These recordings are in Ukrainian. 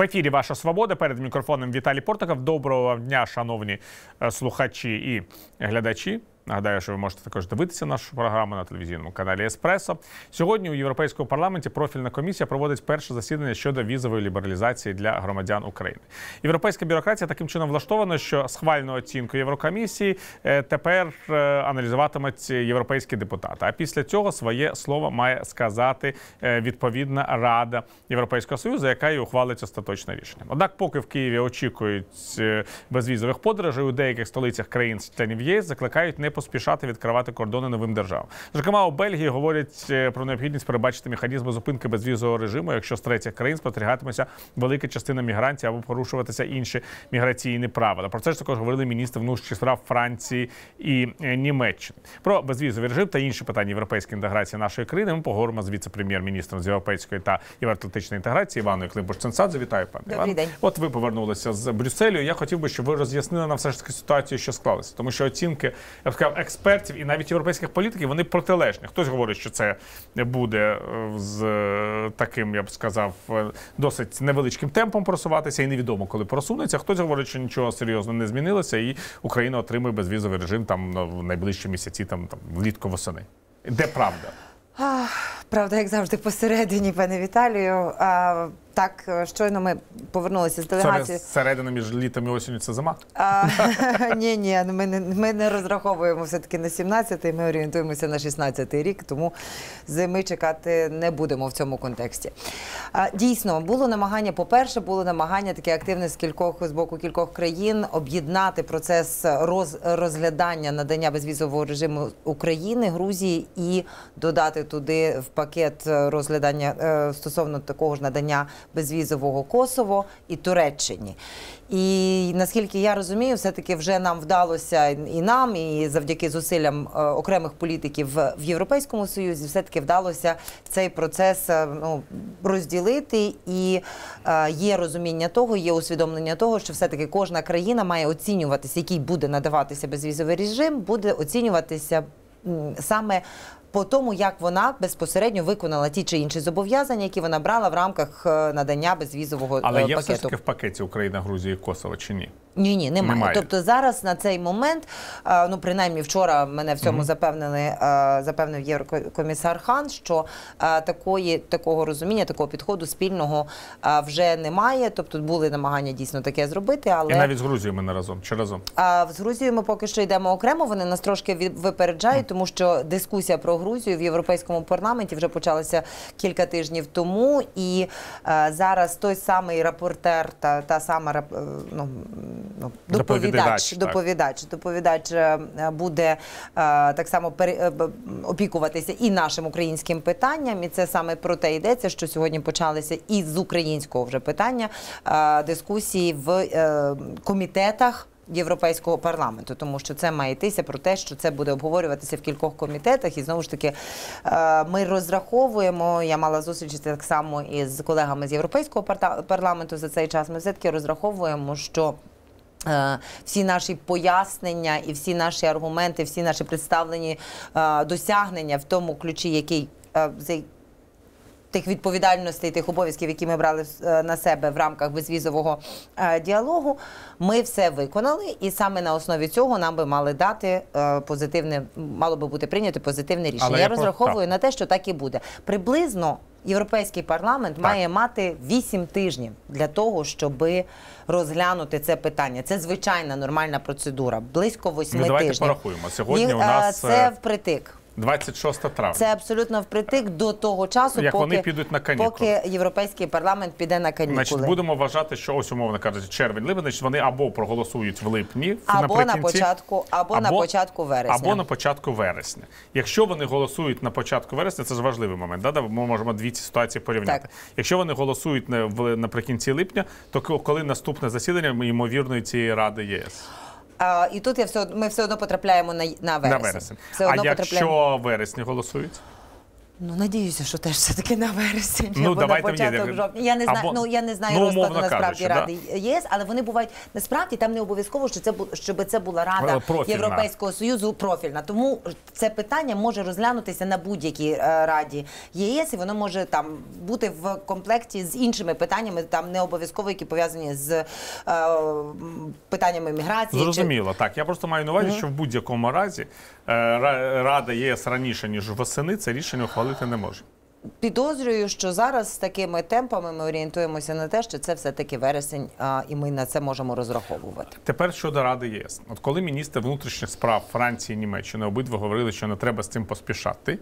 В ефірі Ваша Свобода перед мікрофоном Віталій Портаков. Доброго дня, шановні е, слухачі і глядачі. Нагадаю, що ви можете також дивитися нашу програму на телевізійному каналі Еспресо. Сьогодні у Європейському парламенті профільна комісія проводить перше засідання щодо візової лібералізації для громадян України. Європейська бюрократія таким чином влаштована, що схвальну оцінку Єврокомісії е, тепер е, аналізуватимуть європейські депутати. А після цього своє слово має сказати е, відповідна рада Європейського союзу, яка і ухвалить остаточне рішення. Однак, поки в Києві очікують безвізових подорожей у деяких столицях країн-членів ЄС, закликають не поспішати відкривати кордони новим державам. Зокрема, у Бельгії говорять е, про необхідність перебачити механізми зупинки безвізового режиму, якщо з третіх країн спостерігатиметься велика частина мігрантів або порушуватися інші міграційні правила. Про це ж також говорили міністри внутрішніх справ Франції і е, Німеччини. Про безвізовий режим та інші питання європейської інтеграції нашої країни. Ми поговоримо з віце-прем'єр-міністром з європейської та євроатлантичної інтеграції Іваною Климбуш-Ценсадзе. Вітаю пане Добрий день. От ви повернулися з Брюсселю. Я хотів би, щоб ви роз'яснили нам все ж таки ситуацію, що склалася, тому що оцінки сказав, експертів і навіть європейських політиків вони протилежні. Хтось говорить, що це буде е, з е, таким, я б сказав, е, досить невеличким темпом просуватися, і невідомо, коли просунеться. Хтось говорить, що нічого серйозно не змінилося, і Україна отримує безвізовий режим там в найближчі місяці, там там влітку восени. Де правда? Правда, як завжди, посередині, пане Віталію. Так, е, щойно ми повернулися з делегації. Це середина між літом і осінню це зима? А, ні, ні, ми не ми не розраховуємо все-таки на 17-й, Ми орієнтуємося на 16-й рік, тому зими чекати не будемо в цьому контексті. А, Дійсно, було намагання. По перше, було намагання таке активне з кількох з боку кількох країн об'єднати процес роз, розглядання надання безвізового режиму України, Грузії і додати туди в пакет розглядання е, стосовно такого ж надання безвізового Косово і Туреччині. І наскільки я розумію, все-таки вже нам вдалося і нам, і завдяки зусиллям е, окремих політиків в Європейському Союзі, все таки вдалося цей процес е, ну, розділити. І е, є розуміння того, є усвідомлення того, що все таки кожна країна має оцінюватися, який буде надаватися безвізовий режим, буде оцінюватися саме по тому, як вона безпосередньо виконала ті чи інші зобов'язання, які вона брала в рамках е, надання безвізового Але е, є пакету. все ж таки в пакеті Україна, Грузія і Косово чи ні? Ні, ні, немає. Немає. Тобто зараз на цей момент, е, ну принаймні вчора мене в цьому запевнили, е, запевнив єврокомісар Хан, що е, такої такого розуміння, такого підходу спільного вже немає. Тобто були намагання дійсно таке зробити, але І навіть з Грузією ми не разом чи разом. а з Грузією ми поки що йдемо окремо. Вони нас трошки випереджають, тому що дискусія про Грузію в європейському парламенті вже почалася кілька тижнів тому. І зараз той самий рапортер та та сама ну, Доповідач, доповідач, доповідач, доповідач е, буде е, так само е, опікуватися і нашим українським питанням. І це саме про те йдеться, що сьогодні почалися і з українського вже питання дискусії в комітетах. Європейського парламенту, тому що це має йтися про те, що це буде обговорюватися в кількох комітетах, і знову ж таки ми розраховуємо. Я мала зустрічі так само із колегами з європейського парламенту за цей час. Ми все таки розраховуємо, що Всі наші пояснення і всі наші аргументи, всі наші представлені е, досягнення в тому ключі, який е, тих відповідальностей, тих обов'язків, які ми брали е, на себе в рамках безвізового е, діалогу, ми все виконали, і саме на основі цього нам би мали дати е, позитивне, мало би бути прийнято позитивне рішення. Але я розраховую на те, що так і буде. Приблизно європейський парламент Так. має мати 8 тижнів для того, щоб розглянути це питання. Це звичайна нормальна процедура. Близько 8 Ну, давайте тижнів. порахуємо. Сьогодні Їх, у нас, це впритик. 26 травня. Це абсолютно впритик до того часу, Як поки, вони підуть на канікули. поки європейський парламент піде на канікули. Значить, будемо вважати, що ось умовно кажучи, червень липень, значить вони або проголосують в липні, або на початку, або, на початку вересня. Або на початку вересня. Якщо вони голосують на початку вересня, це ж важливий момент. Да? Ми можемо дві ці ситуації порівняти. Так. Якщо вони голосують наприкінці липня, то ко- коли наступне засідання ймовірної цієї ради ЄС А, і тут я все, ми все одно потрапляємо на, на вересень. на вересень. Все А одно якщо потрапляємо. вересні голосують? Ну, надіюся, що теж все-таки на вересень Ну, або на початок я- жовтня. Я не знаю, або- ну я не знаю ну, розкладу насправді Ради ЄС, але вони бувають насправді там не обов'язково, що це щоб це була рада профільна. Європейського союзу профільна. Тому це питання може розглянутися на будь-якій е, раді ЄС, і воно може там бути в комплекті з іншими питаннями, там не обов'язково, які пов'язані з е, питаннями міграції. чи- Зрозуміло, так. Я просто маю на увазі, що в будь-якому разі Ра- Рада ЄС раніше, ніж восени, це рішення ухвалити не може. Підозрюю, що зараз з такими темпами ми орієнтуємося на те, що це все-таки вересень, а, і ми на це можемо розраховувати. Тепер щодо Ради ЄС. От коли міністр внутрішніх справ Франції і Німеччини обидва говорили, що не треба з цим поспішати,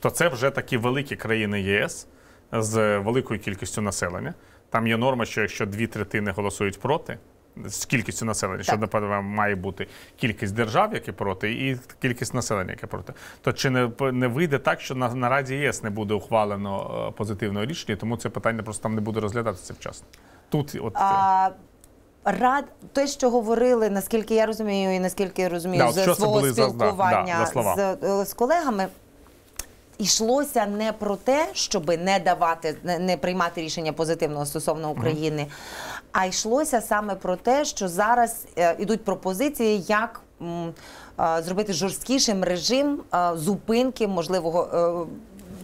то це вже такі великі країни ЄС з великою кількістю населення. Там є норма, що якщо дві третини голосують проти. З кількістю населення, що напевно має бути кількість держав, які проти, і кількість населення, яке проти. То чи не, не вийде так, що на, на Раді ЄС не буде ухвалено е, позитивного рішення, тому це питання просто там не буде розглядатися вчасно. Тут от А, рад те, що говорили, наскільки я розумію, і наскільки я розумію, Да, з свого були за- да, за з, е, з колегами. Йшлося не про те, щоб не давати, не, приймати рішення позитивного стосовно України, а йшлося саме про те, що зараз е, ідуть пропозиції, як е, зробити жорсткішим режим е, зупинки можливого.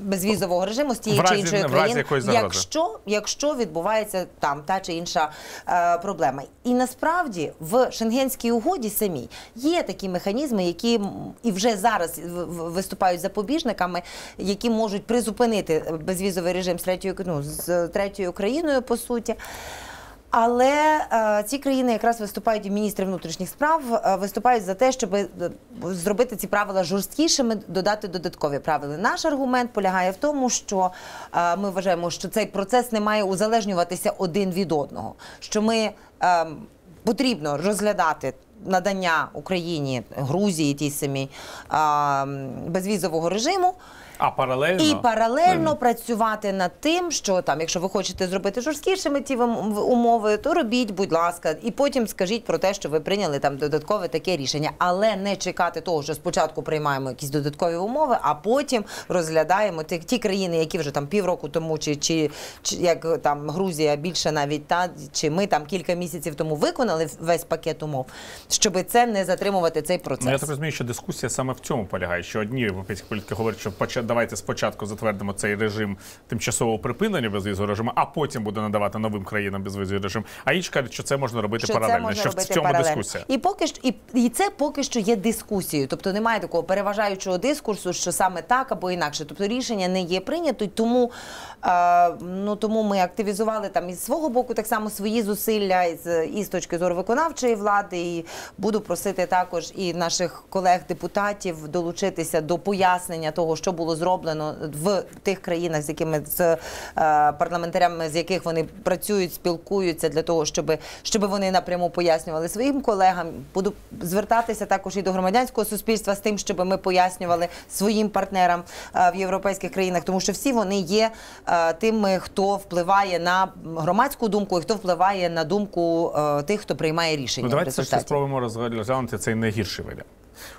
Безвізового режиму з тієї чи іншої країни, якщо, якщо відбувається там та чи інша е, проблема. І насправді в Шенгенській угоді самій є такі механізми, які і вже зараз виступають запобіжниками, які можуть призупинити безвізовий режим з третьою ну, з третьою країною, по суті. Але е, ці країни якраз виступають і міністри внутрішніх справ е, виступають за те, щоб е, зробити ці правила жорсткішими, додати додаткові правила. Наш аргумент полягає в тому, що е, ми вважаємо, що цей процес не має узалежнюватися один від одного. Що ми е, потрібно розглядати. Надання Україні Грузії тій самій е, безвізового режиму, а паралельно? І паралельно працювати над тим, що там, якщо ви хочете зробити жорсткішими ті умови, то робіть, будь ласка, і потім скажіть про те, що ви прийняли там додаткове таке рішення, але не чекати того, що спочатку приймаємо якісь додаткові умови, а потім розглядаємо ті, ті країни, які вже там півроку тому, чи, чи, чи як там Грузія більше навіть та чи ми там кілька місяців тому виконали весь пакет умов, щоб це не затримувати цей процес. Ну, я так розумію, що дискусія саме в цьому полягає, що одні європейські політики говорять, що поча- давайте спочатку затвердимо цей режим тимчасового припинення безвізового режиму, а потім буде надавати новим країнам безвізовий режим. А інші кажуть, що це можна робити що паралельно. це можна що в цьому паралельно. дискусія. І поки що, і, і це поки що є дискусією. Тобто немає такого переважаючого дискурсу, що саме так або інакше. Тобто рішення не є прийнято, тому, ну, тому ми активізували там із свого боку так само свої зусилля і з, точки зору виконавчої влади. І буду просити також і наших колег-депутатів долучитися до пояснення того, що було зроблено в тих країнах, з якими з е, парламентарями, з яких вони працюють, спілкуються для того, щоб, щоб вони напряму пояснювали своїм колегам. Буду звертатися також і до громадянського суспільства з тим, щоб ми пояснювали своїм партнерам е, в європейських країнах, тому що всі вони є тими, хто впливає на громадську думку і хто впливає на думку е, тих, хто приймає рішення. Ну, давайте результаті. спробуємо розгля- розглянути цей найгірший варіант.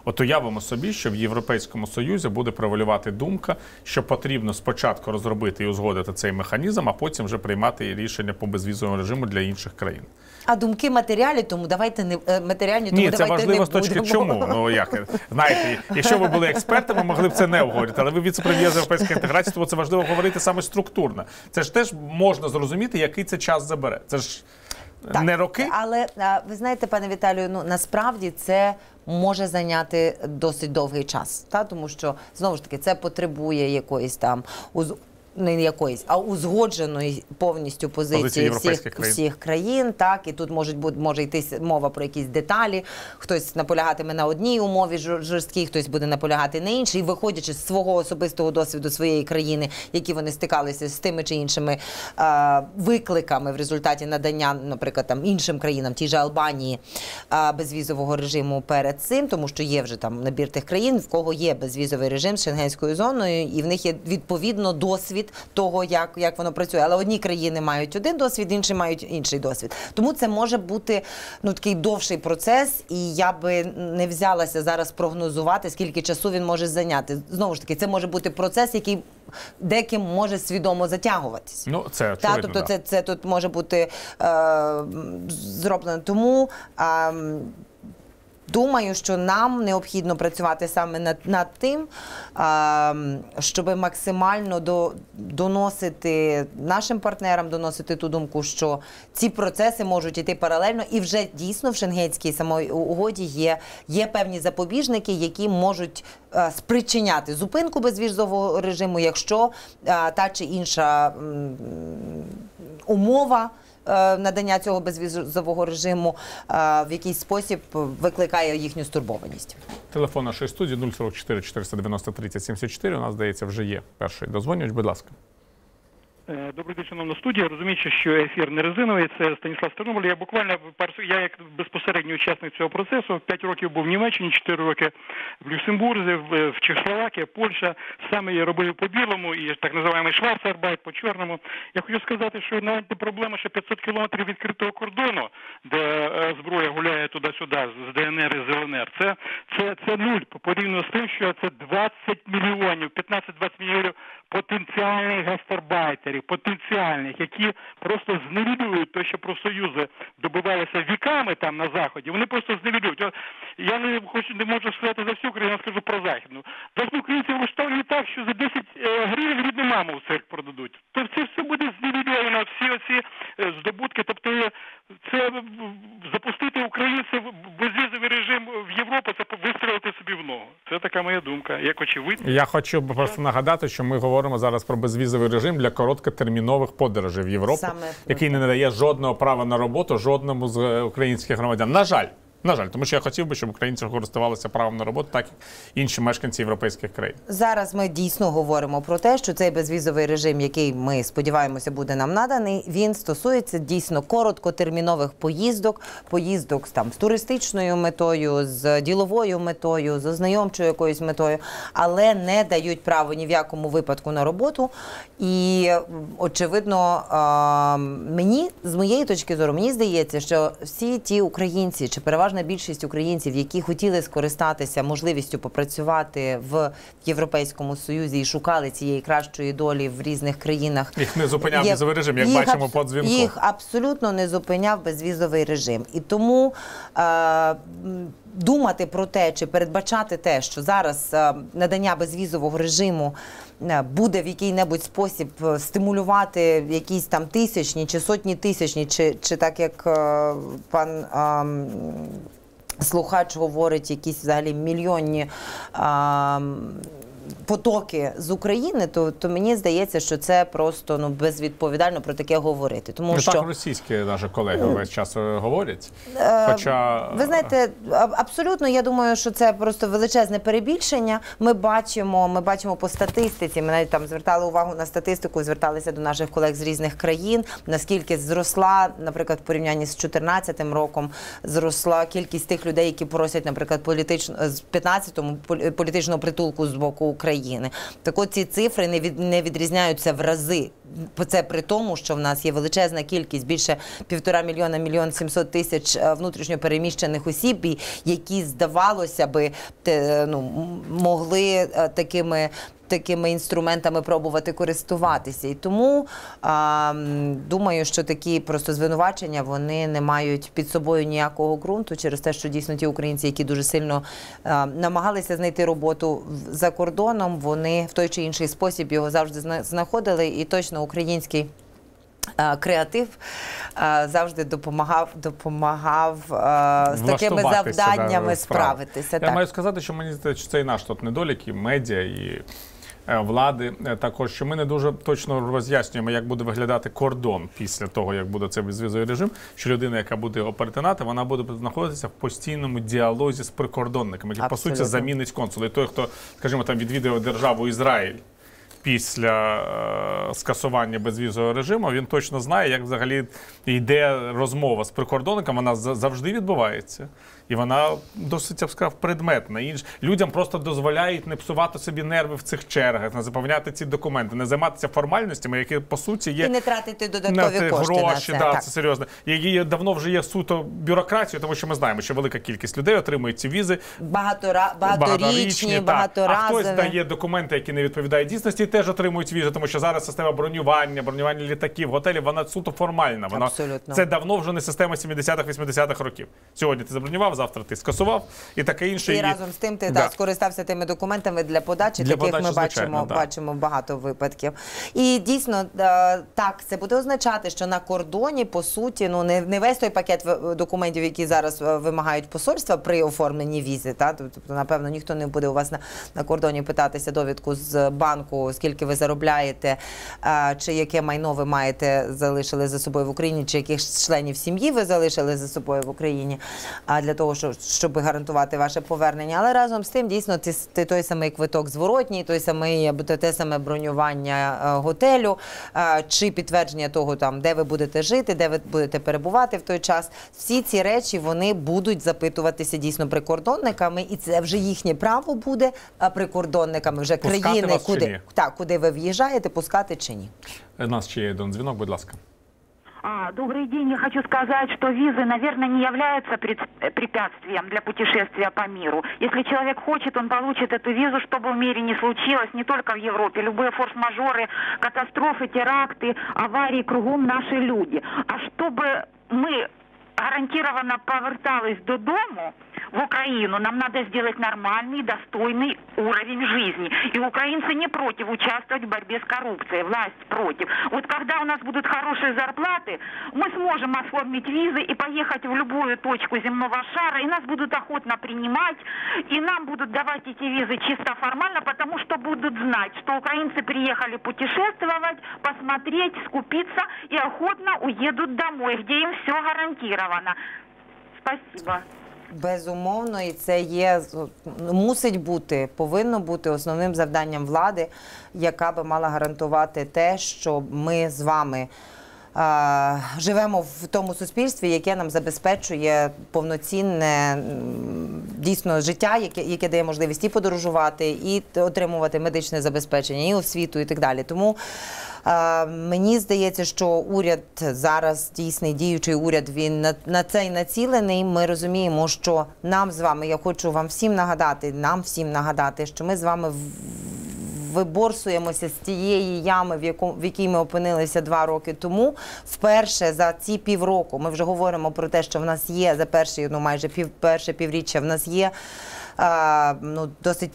От уявимо собі, що в Європейському Союзі буде превалювати думка, що потрібно спочатку розробити і узгодити цей механізм, а потім вже приймати рішення по безвізовому режиму для інших країн. А думки матеріалі, тому давайте не е, матеріальні, тому Ні, це давайте важливо не з точки будемо. чому. Ну як знаєте, якщо ви були експертами, могли б це не обговорити, але ви віце-прем'єр з європейської інтеграції, тому це важливо говорити саме структурно. Це ж теж можна зрозуміти, який це час забере. Це ж Так, не роки. Але ви знаєте, пане Віталію, ну насправді це може зайняти досить довгий час, та тому що знову ж таки це потребує якоїсь там. Не якоїсь, а узгодженої повністю позиції, всіх, країн. всіх країн. Так і тут можуть бути може йтись мова про якісь деталі. Хтось наполягатиме на одній умові жорсткій, хтось буде наполягати на іншій, виходячи з свого особистого досвіду своєї країни, які вони стикалися з тими чи іншими е, викликами в результаті надання, наприклад, там іншим країнам, тій же Албанії, е, безвізового режиму перед цим, тому що є вже там набір тих країн, в кого є безвізовий режим з шенгенською зоною, і в них є відповідно досвід досвід того, як, як воно працює. Але одні країни мають один досвід, інші мають інший досвід. Тому це може бути ну такий довший процес, і я би не взялася зараз прогнозувати, скільки часу він може зайняти. Знову ж таки, це може бути процес, який деким може свідомо затягуватись. Ну, це Та, тобто да. це, це тут може бути е, зроблено. Тому е, думаю, що нам необхідно працювати саме над, над тим, щоб максимально до, доносити нашим партнерам, доносити ту думку, що ці процеси можуть іти паралельно, і вже дійсно в Шенгенській самої угоді є, є певні запобіжники, які можуть е, спричиняти зупинку безвізового режиму, якщо е, та чи інша умова. Е, Надання цього безвізового режиму е, в якийсь спосіб викликає їхню стурбованість. Телефон нашої студії 044 490 30 74. У нас, здається, вже є перший дозвонювач. Будь ласка. Е, Добрий день, шановна студія. Розуміючи, що ефір не резиновий, це Станіслав з Тернополя. Я буквально я як безпосередній учасник цього процесу 5 років був в Німеччині, 4 роки в Люксембурзі, в, в Чехословакії, Польща. Саме я робив по білому і так називаємий Schwarzarbeit по чорному. Я хочу сказати, що навіть не проблема, що 500 кілометрів відкритого кордону, де е, зброя гуляє туди-сюди з ДНР і з ЛНР. Це це, це нуль порівняно з тим, що це 20 мільйонів, 15-20 мільйонів потенціальних гастарбайтерів, потенціальних, які просто зневідують те, що профсоюзи добивалися віками там на заході. Вони просто зневідують. Я не хочу не можу сказати за всю Україну, я скажу про західну. Власне, українці влаштовують так, що за 10 е, гривень рідну маму в цирк продадуть. То це все буде зневідовано, всі оці е, здобутки. Тобто е, це запустити українців в безвізовий режим в Європу, це вистрілити собі в ногу. Це така моя думка. Як очевидно. Я хочу просто нагадати, що ми говоримо зараз про безвізовий режим для короткотермінових подорожей в Європу, Саме який не надає жодного права на роботу жодному з е, українських громадян. На жаль. На жаль, тому що я хотів би, щоб українці користувалися правом на роботу, так як інші мешканці європейських країн. Зараз ми дійсно говоримо про те, що цей безвізовий режим, який ми сподіваємося буде нам наданий, він стосується дійсно короткотермінових поїздок, поїздок там з туристичною метою, з діловою метою, з ознайомчою якоюсь метою, але не дають право ні в якому випадку на роботу. І очевидно, мені з моєї точки зору, мені здається, що всі ті українці, чи переважна більшість українців, які хотіли скористатися можливістю попрацювати в Європейському Союзі і шукали цієї кращої долі в різних країнах. Їх не зупиняв Є- візовий режим, як їх бачимо по дзвінку. Їх абсолютно не зупиняв безвізовий режим. І тому е, думати про те, чи передбачати те, що зараз е, надання безвізового режиму е, буде в який-небудь спосіб е, стимулювати якісь там тисячні чи сотні тисячні, чи, чи так як пан. Слухач говорить якісь взагалі мільйонні а, потоки з України, то, то мені здається, що це просто ну безвідповідально про таке говорити. Тому Ну, що Так російські наші колеги весь час е, говорять. Е, Хоча ви знаєте, абсолютно я думаю, що це просто величезне перебільшення. Ми бачимо, ми бачимо по статистиці. Ми навіть там звертали увагу на статистику, зверталися до наших колег з різних країн. Наскільки зросла, наприклад, в порівнянні з 2014 роком, зросла кількість тих людей, які просять, наприклад, політично з 15-му політичного притулку з боку України. Так от ці цифри не від не відрізняються в рази. Це при тому, що в нас є величезна кількість більше півтора мільйона, мільйон сімсот тисяч внутрішньопереміщених осіб, які здавалося би те, ну могли е, такими. Такими інструментами пробувати користуватися, і тому а, думаю, що такі просто звинувачення вони не мають під собою ніякого ґрунту через те, що дійсно ті українці, які дуже сильно а, намагалися знайти роботу за кордоном, вони в той чи інший спосіб його завжди знаходили, і точно український. Креатив завжди допомагав допомагав з такими завданнями да, справитися. Я так. маю сказати, що мені здається, що це і наш тут недолік, і медіа, і влади е, також, що ми не дуже точно роз'яснюємо, як буде виглядати кордон після того, як буде цей безвізовий режим. Що людина, яка буде його перетинати, вона буде знаходитися в постійному діалозі з прикордонниками, які по суті замінить консул. І той, хто, скажімо, там відвідує державу Ізраїль. після е, скасування безвізового режиму, він точно знає, як взагалі йде розмова з прикордонником. Вона за- завжди відбувається. І вона досить я б сказав, предметна. Інш... Людям просто дозволяють не псувати собі нерви в цих чергах, не заповняти ці документи, не займатися формальностями, які по суті є І не тратити додаткові те кошти гроші, на це. да, так. це серйозно. Які давно вже є суто бюрократією, тому що ми знаємо, що велика кількість людей отримують ці візи Багатора... Багаторічні, багаторазові. А хтось дає документи, які не відповідають дійсності, і теж отримують візи, тому що зараз система бронювання, бронювання літаків, готелів, вона суто формальна. Вона Абсолютно. це давно вже не система 70-х, 80-х років. Сьогодні ти забронював, завтра ти скасував і таке інше. І разом з тим ти Да. да. скористався тими документами для подачі, Для таких подачі, ми звичайно, бачимо, да. бачимо багато випадків. І дійсно, е, так, це буде означати, що на кордоні, по суті, ну не, не весь той пакет документів, які зараз е, вимагають посольства при оформленні візи. Та? Тобто, напевно, ніхто не буде у вас на, на кордоні питатися довідку з банку, скільки ви заробляєте, е, чи яке майно ви маєте залишили за собою в Україні, чи яких членів сім'ї ви залишили за собою в Україні, а для того, щоб, щоб гарантувати ваше повернення. Але разом з тим, дійсно, ти той самий квиток зворотній, той самий або те саме бронювання е, готелю, е, чи підтвердження того, там, де ви будете жити, де ви будете перебувати в той час. Всі ці речі вони будуть запитуватися дійсно прикордонниками, і це вже їхнє право буде прикордонниками вже Пускати країни, куди так, куди ви в'їжджаєте, пускати чи ні. У нас ще є один дзвінок, будь ласка. А, добрый день. Я хочу сказать, что визы, наверное, не являются пред- э, препятствием для путешествия по миру. Если человек хочет, он получит эту визу, что бы в мире не случилось, не только в Европе. Любые форс-мажоры, катастрофы, теракты, аварии, кругом наши люди. А чтобы мы гарантированно повертались додому В Украину, нам надо сделать нормальный, достойный уровень жизни. И украинцы не против участвовать в борьбе с коррупцией, власть против. Вот когда у нас будут хорошие зарплаты, мы сможем оформить визы и поехать в любую точку земного шара, и нас будут охотно принимать, и нам будут давать эти визы чисто формально, потому что будут знать, что украинцы приехали путешествовать, посмотреть, скупиться и охотно уедут домой, где им все гарантировано. Спасибо. Безумовно, і це є мусить бути, повинно бути основним завданням влади, яка би мала гарантувати те, що ми з вами. Живемо в тому суспільстві, яке нам забезпечує повноцінне дійсно життя, яке, яке дає можливість і подорожувати, і отримувати медичне забезпечення, і освіту, і так далі. Тому мені здається, що уряд зараз дійсний діючий уряд він на, на це й націлений. Ми розуміємо, що нам з вами, я хочу вам всім нагадати, нам всім нагадати, що ми з вами в- виборсуємося з тієї ями, в яку в якій ми опинилися два роки тому. Вперше за ці півроку ми вже говоримо про те, що в нас є за перші, ну майже пів перше півріччя. В нас є а, ну досить.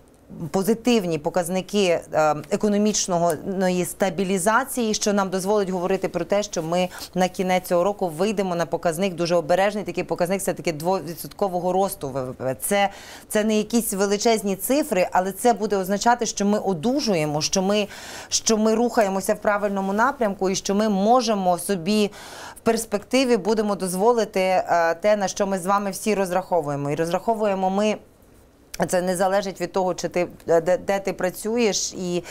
Позитивні показники е, економічної стабілізації, що нам дозволить говорити про те, що ми на кінець цього року вийдемо на показник дуже обережний. Такий показник це таки 2% росту ВВП. Це, це не якісь величезні цифри, але це буде означати, що ми одужуємо, що ми, що ми рухаємося в правильному напрямку, і що ми можемо собі в перспективі будемо дозволити е, те, на що ми з вами всі розраховуємо. І розраховуємо ми. Це не залежить від того, чи ти де, де ти працюєш, і,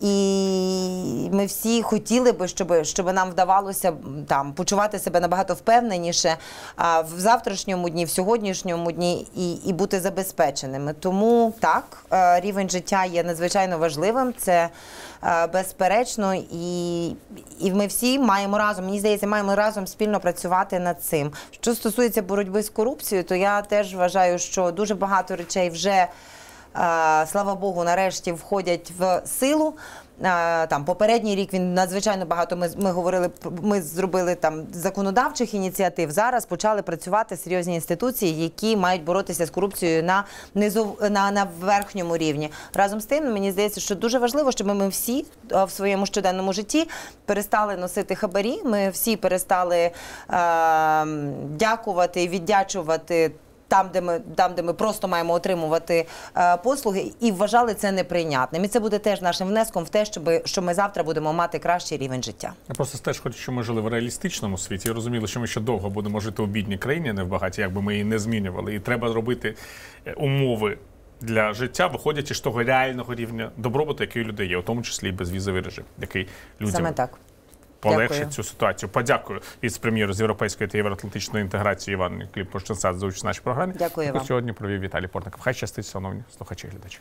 і ми всі хотіли би, щоб, щоб нам вдавалося там почувати себе набагато впевненіше а, в завтрашньому дні, в сьогоднішньому дні і, і бути забезпеченими. Тому так, е, рівень життя є надзвичайно важливим. Це е, безперечно, і, і ми всі маємо разом. Мені здається, маємо разом спільно працювати над цим. Що стосується боротьби з корупцією, то я теж вважаю, що дуже багато речей вже. е, Слава Богу, нарешті входять в силу. Там попередній рік він надзвичайно багато. Ми, ми говорили ми зробили там законодавчих ініціатив. Зараз почали працювати серйозні інституції, які мають боротися з корупцією на низу на, на верхньому рівні. Разом з тим, мені здається, що дуже важливо, щоб ми всі в своєму щоденному житті перестали носити хабарі. Ми всі перестали е, дякувати і віддячувати там, де ми там, де ми просто маємо отримувати е, послуги, і вважали це неприйнятним. І це буде теж нашим внеском в те, щоб що ми завтра будемо мати кращий рівень життя. Я просто теж хочу, щоб ми жили в реалістичному світі і розуміли, що ми ще довго будемо жити у бідній країні, не в багатій, якби ми її не змінювали. І треба робити е, умови для життя, виходячи з того реального рівня добробуту, який у людей є, у тому числі і безвізовий режим, який людям Саме так. Полегшить Дякую. цю ситуацію. Подякую віце-прем'єру з європейської та євроатлантичної інтеграції Івану Кліпошченсад за участь в нашій програмі. Дякую вам. сьогодні провів Віталій Портников. Хай щастить, шановні слухачі і глядачі.